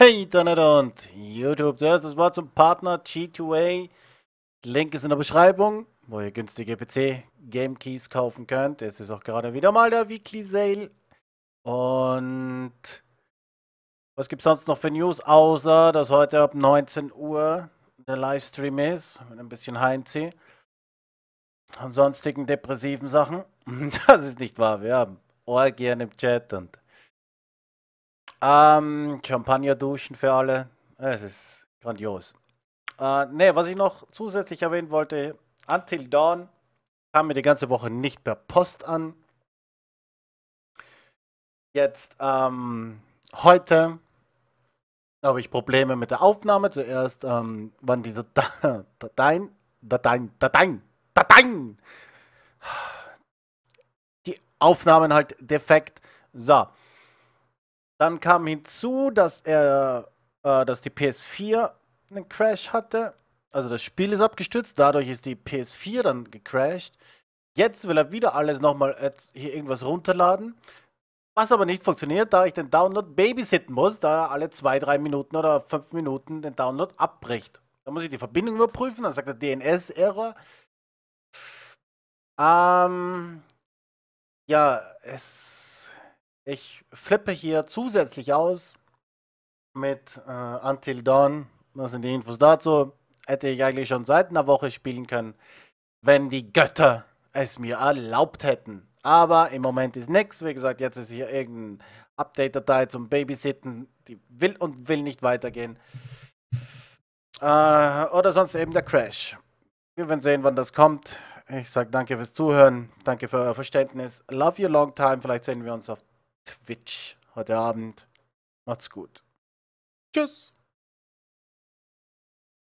Hey Internet und YouTube. Zuerst das Wort zum Partner G2A. Link ist in der Beschreibung, wo ihr günstige PC Game Keys kaufen könnt. Jetzt ist auch gerade wieder mal der Weekly Sale. Und was gibt es sonst noch für News, außer dass heute ab 19 Uhr der Livestream ist, mit ein bisschen Heinzi. Und sonstigen depressiven Sachen. Das ist nicht wahr. Wir haben Orgien im Chat und ähm, Champagner duschen für alle. Es ist grandios. Äh, ne, was ich noch zusätzlich erwähnen wollte, Until Dawn kam mir die ganze Woche nicht per Post an. Jetzt, ähm, heute habe ich Probleme mit der Aufnahme. Zuerst ähm, waren die Dateien, Dateien, Dateien, Dateien, die Aufnahmen halt defekt. So, dann kam hinzu, dass er, äh, dass die PS4 einen Crash hatte. Also das Spiel ist abgestürzt, dadurch ist die PS4 dann gecrashed. Jetzt will er wieder alles nochmal hier irgendwas runterladen. Was aber nicht funktioniert, da ich den Download babysitten muss, da er alle zwei, drei Minuten oder fünf Minuten den Download abbricht. Da muss ich die Verbindung überprüfen, dann sagt er DNS-Error. Ähm, ja, es ich flippe hier zusätzlich aus mit äh, Until Dawn. Das sind die Infos dazu. Hätte ich eigentlich schon seit einer Woche spielen können, wenn die Götter es mir erlaubt hätten. Aber im Moment ist nichts. Wie gesagt, jetzt ist hier irgendeine Update-Datei zum Babysitten. Die will und will nicht weitergehen. Äh, oder sonst eben der Crash. Wir werden sehen, wann das kommt. Ich sage danke fürs Zuhören. Danke für euer Verständnis. Love you long time. Vielleicht sehen wir uns auf Twitch heute Abend. Macht's gut. Tschüss.